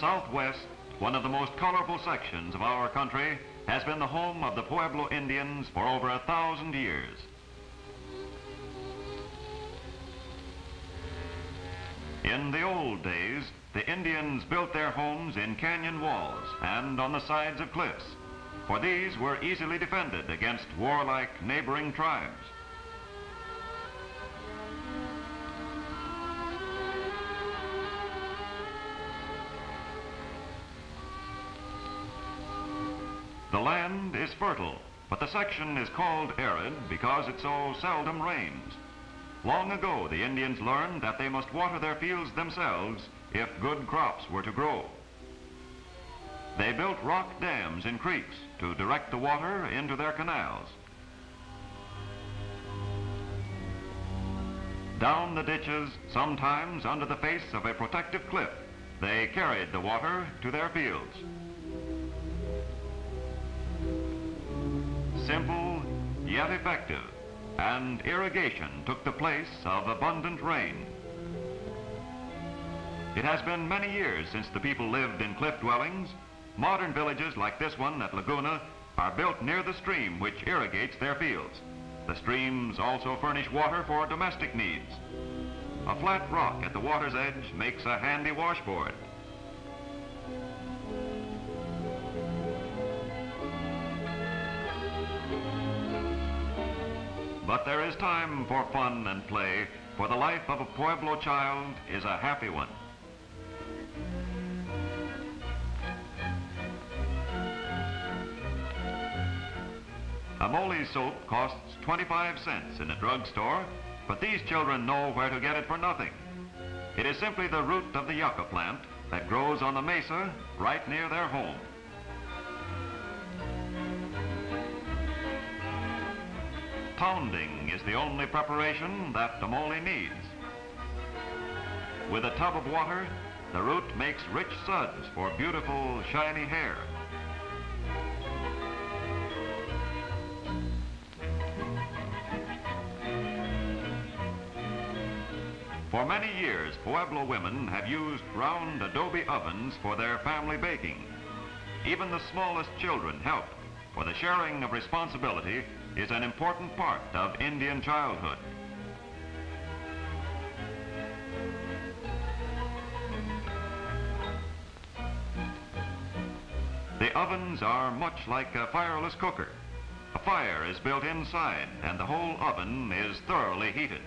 southwest, one of the most colorful sections of our country has been the home of the Pueblo Indians for over a thousand years. In the old days, the Indians built their homes in canyon walls and on the sides of cliffs, for these were easily defended against warlike neighboring tribes. The land is fertile, but the section is called arid because it so seldom rains. Long ago, the Indians learned that they must water their fields themselves if good crops were to grow. They built rock dams in creeks to direct the water into their canals. Down the ditches, sometimes under the face of a protective cliff, they carried the water to their fields. Simple, yet effective, and irrigation took the place of abundant rain. It has been many years since the people lived in cliff dwellings. Modern villages like this one at Laguna are built near the stream which irrigates their fields. The streams also furnish water for domestic needs. A flat rock at the water's edge makes a handy washboard. But there is time for fun and play, for the life of a Pueblo child is a happy one. A soap costs 25 cents in a drugstore, but these children know where to get it for nothing. It is simply the root of the yucca plant that grows on the mesa right near their home. Pounding is the only preparation that the amole needs. With a tub of water, the root makes rich suds for beautiful, shiny hair. For many years, Pueblo women have used round adobe ovens for their family baking. Even the smallest children help, for the sharing of responsibility is an important part of Indian childhood. The ovens are much like a fireless cooker. A fire is built inside and the whole oven is thoroughly heated.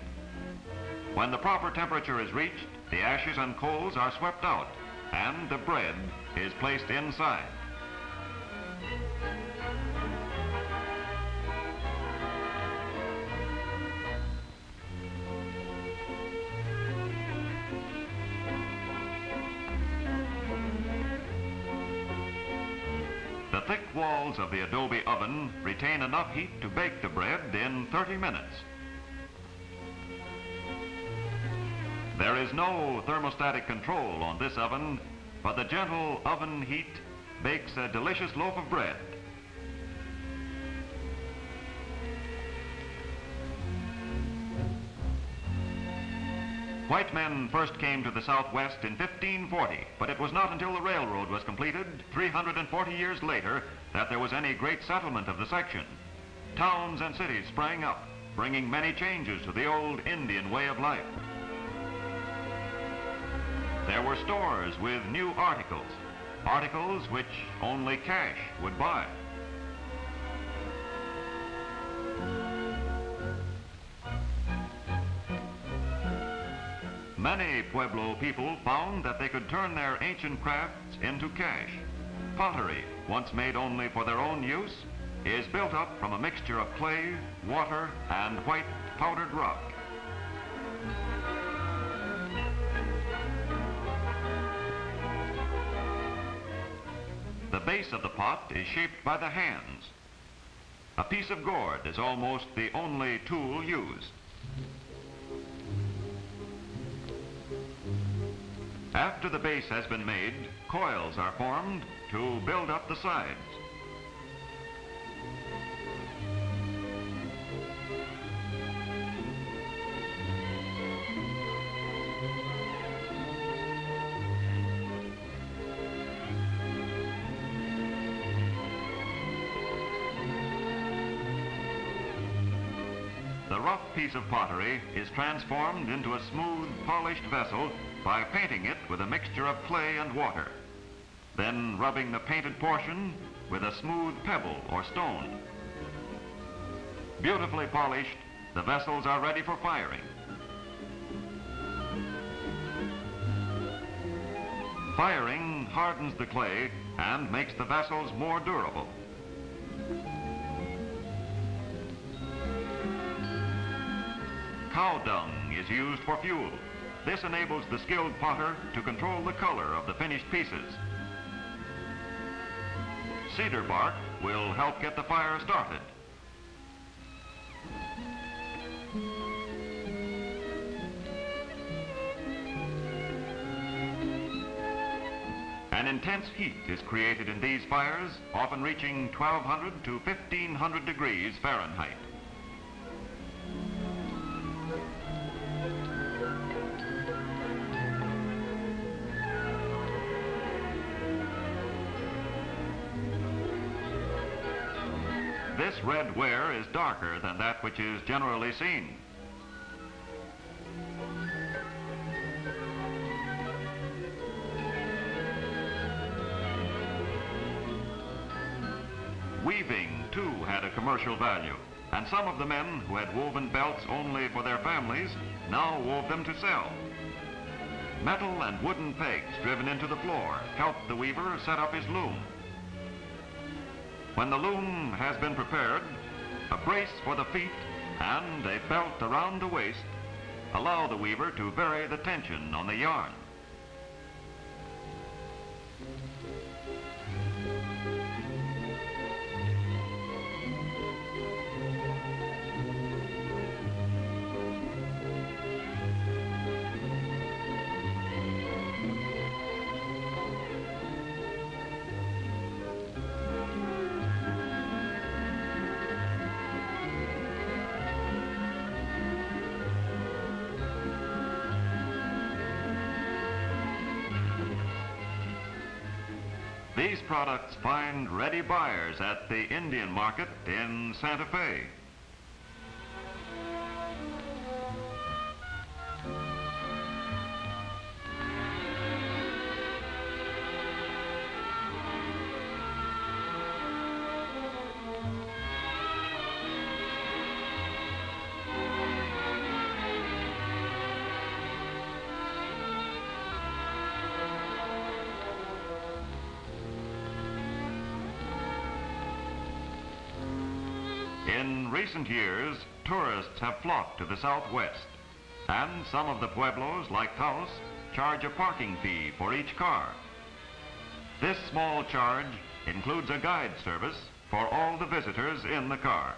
When the proper temperature is reached, the ashes and coals are swept out and the bread is placed inside. Thick walls of the adobe oven retain enough heat to bake the bread in 30 minutes. There is no thermostatic control on this oven, but the gentle oven heat bakes a delicious loaf of bread. White men first came to the Southwest in 1540, but it was not until the railroad was completed 340 years later that there was any great settlement of the section. Towns and cities sprang up, bringing many changes to the old Indian way of life. There were stores with new articles, articles which only cash would buy. Many Pueblo people found that they could turn their ancient crafts into cash. Pottery, once made only for their own use, is built up from a mixture of clay, water, and white powdered rock. The base of the pot is shaped by the hands. A piece of gourd is almost the only tool used. After the base has been made, coils are formed to build up the sides. Rough piece of pottery is transformed into a smooth, polished vessel by painting it with a mixture of clay and water. Then rubbing the painted portion with a smooth pebble or stone. Beautifully polished, the vessels are ready for firing. Firing hardens the clay and makes the vessels more durable. Cow dung is used for fuel. This enables the skilled potter to control the color of the finished pieces. Cedar bark will help get the fire started. An intense heat is created in these fires, often reaching 1200 to 1500 degrees Fahrenheit. Red ware is darker than that which is generally seen. Weaving, too, had a commercial value, and some of the men who had woven belts only for their families now wove them to sell. Metal and wooden pegs driven into the floor helped the weaver set up his loom. When the loom has been prepared, a brace for the feet and a belt around the waist allow the weaver to vary the tension on the yarn. These products find ready buyers at the Indian market in Santa Fe. In recent years, tourists have flocked to the southwest, and some of the pueblos, like Taos, charge a parking fee for each car. This small charge includes a guide service for all the visitors in the car.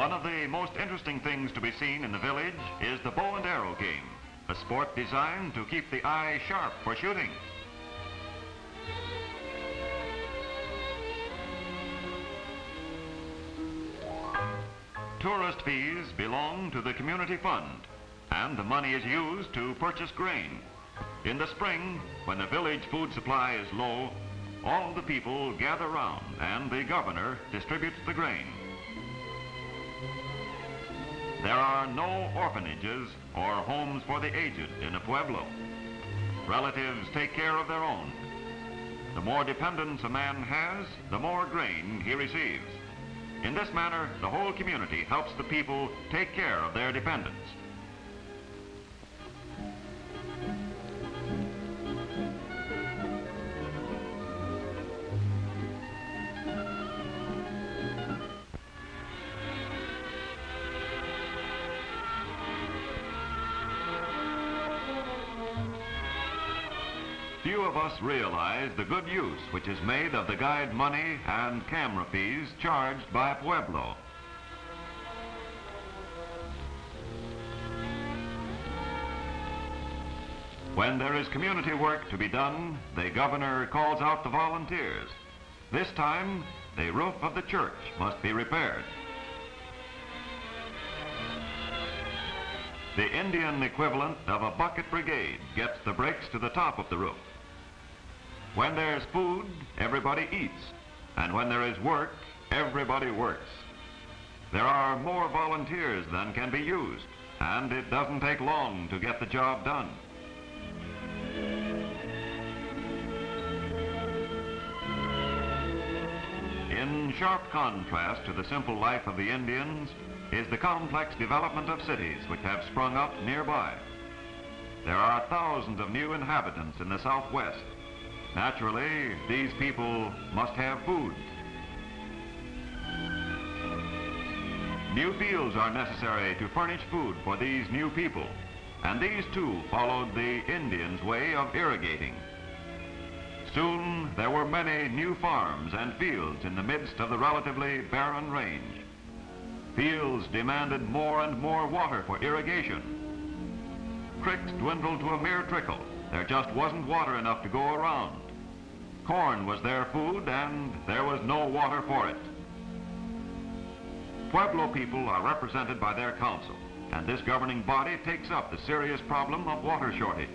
One of the most interesting things to be seen in the village is the bow and arrow game, a sport designed to keep the eye sharp for shooting. Tourist fees belong to the community fund, and the money is used to purchase grain. In the spring, when the village food supply is low, all the people gather round and the governor distributes the grain. There are no orphanages or homes for the aged in a pueblo. Relatives take care of their own. The more dependents a man has, the more grain he receives. In this manner, the whole community helps the people take care of their dependents. Realize the good use which is made of the guide money and camera fees charged by Pueblo. When there is community work to be done, the governor calls out the volunteers. This time, the roof of the church must be repaired. The Indian equivalent of a bucket brigade gets the bricks to the top of the roof. When there's food, everybody eats. And when there is work, everybody works. There are more volunteers than can be used, and it doesn't take long to get the job done. In sharp contrast to the simple life of the Indians is the complex development of cities which have sprung up nearby. There are thousands of new inhabitants in the southwest. Naturally, these people must have food. New fields are necessary to furnish food for these new people, and these too followed the Indians' way of irrigating. Soon there were many new farms and fields in the midst of the relatively barren range. Fields demanded more and more water for irrigation. Creeks dwindled to a mere trickle. There just wasn't water enough to go around. Corn was their food and there was no water for it. Pueblo people are represented by their council, and this governing body takes up the serious problem of water shortage.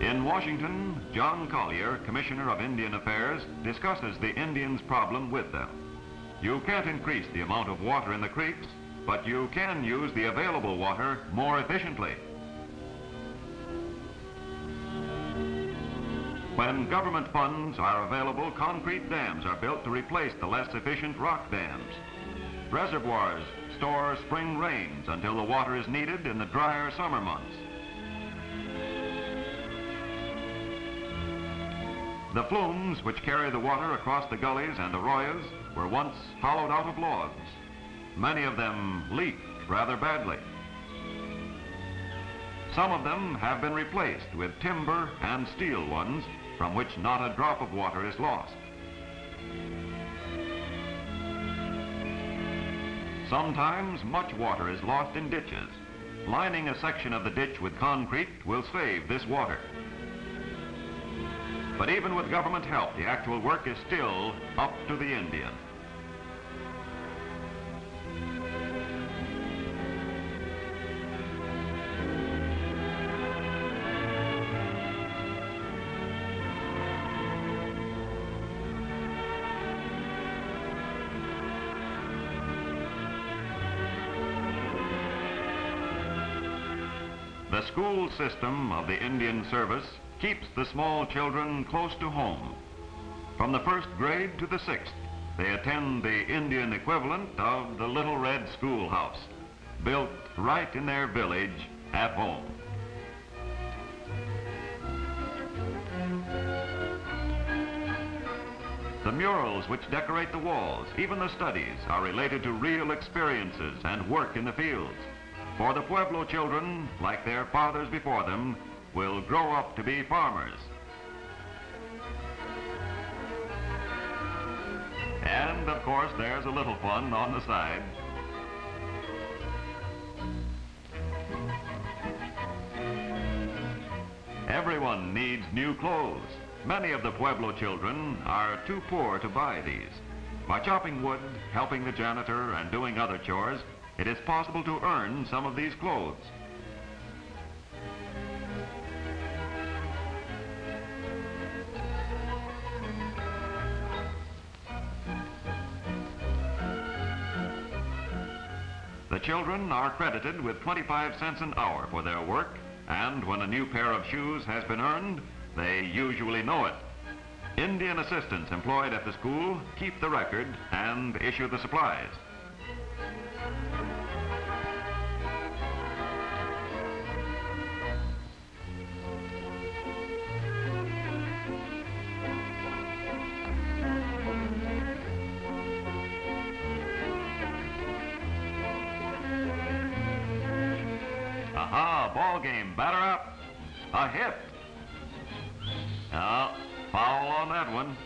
In Washington, John Collier, Commissioner of Indian Affairs, discusses the Indians' problem with them. You can't increase the amount of water in the creeks, but you can use the available water more efficiently. When government funds are available, concrete dams are built to replace the less efficient rock dams. Reservoirs store spring rains until the water is needed in the drier summer months. The flumes which carry the water across the gullies and arroyos were once hollowed out of logs. Many of them leaked rather badly. Some of them have been replaced with timber and steel ones from which not a drop of water is lost. Sometimes much water is lost in ditches. Lining a section of the ditch with concrete will save this water. But even with government help, the actual work is still up to the Indian. School system of the Indian Service keeps the small children close to home. From the first grade to the sixth, they attend the Indian equivalent of the Little Red Schoolhouse, built right in their village at home. The murals which decorate the walls, even the studies, are related to real experiences and work in the fields. For the Pueblo children, like their fathers before them, will grow up to be farmers. And, of course, there's a little fun on the side. Everyone needs new clothes. Many of the Pueblo children are too poor to buy these. By chopping wood, helping the janitor, and doing other chores, it is possible to earn some of these clothes. The children are credited with 25 cents an hour for their work, and when a new pair of shoes has been earned, they usually know it. Indian assistants employed at the school keep the record and issue the supplies. Ball game, batter up. A hit. Now, foul on that one.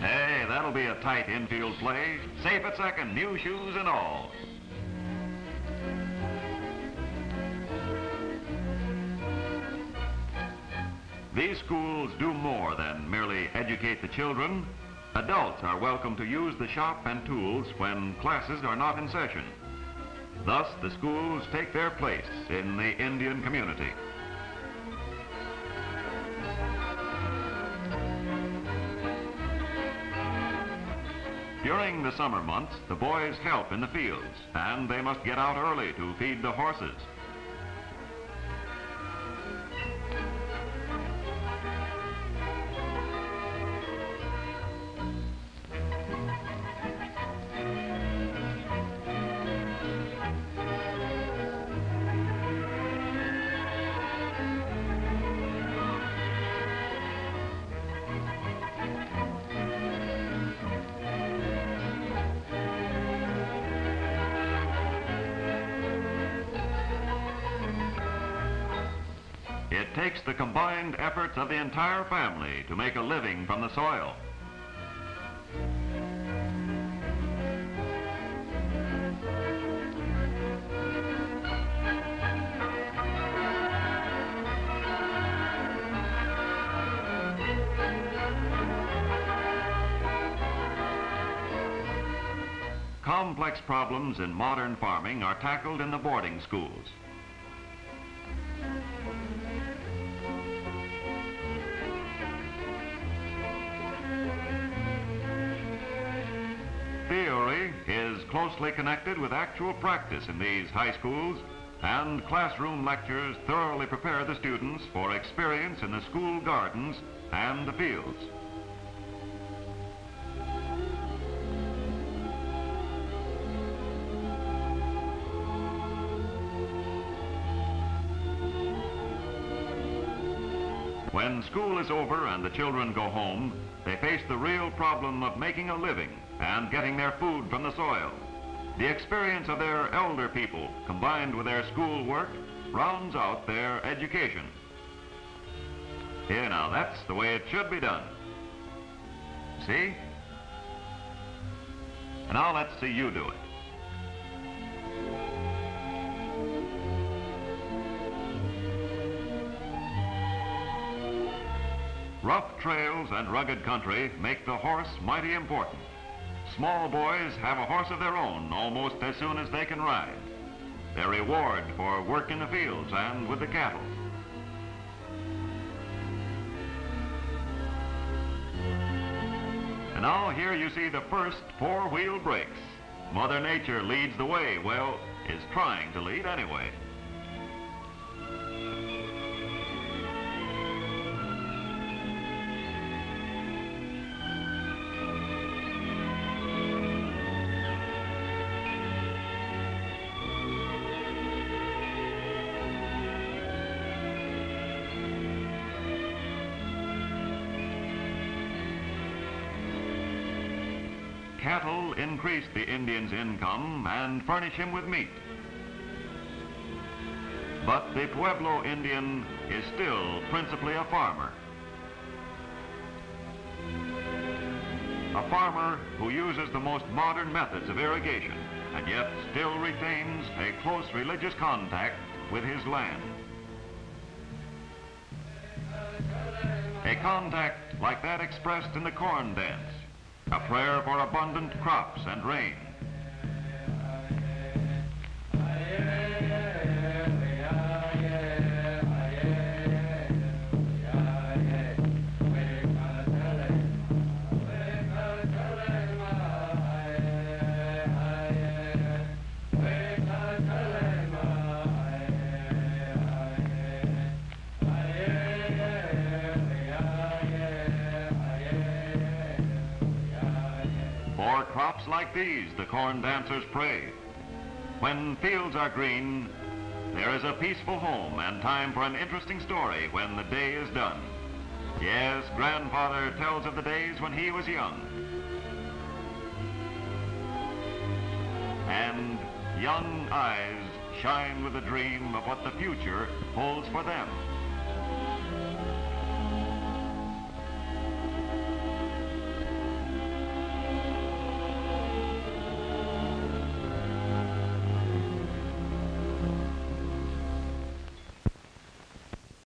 Hey, that'll be a tight infield play. Safe at second, new shoes and all. These schools do more than merely educate the children. Adults are welcome to use the shop and tools when classes are not in session. Thus, the schools take their place in the Indian community. During the summer months, the boys help in the fields, and they must get out early to feed the horses. It takes the combined efforts of the entire family to make a living from the soil. Complex problems in modern farming are tackled in the boarding schools. Closely connected with actual practice in these high schools, and classroom lectures thoroughly prepare the students for experience in the school gardens and the fields. When school is over and the children go home, they face the real problem of making a living and getting their food from the soil. The experience of their elder people, combined with their school work, rounds out their education. Here now, that's the way it should be done. See? And now let's see you do it. Rough trails and rugged country make the horse mighty important. Small boys have a horse of their own almost as soon as they can ride. Their reward for work in the fields and with the cattle. And now here you see the first four-wheel brakes. Mother Nature leads the way, well, is trying to lead anyway. Cattle increase the Indian's income and furnish him with meat. But the Pueblo Indian is still principally a farmer. A farmer who uses the most modern methods of irrigation and yet still retains a close religious contact with his land. A contact like that expressed in the corn dance, a prayer for abundant crops and rain. For crops like these, the corn dancers pray. When fields are green, there is a peaceful home and time for an interesting story when the day is done. Yes, grandfather tells of the days when he was young. and young eyes shine with a dream of what the future holds for them.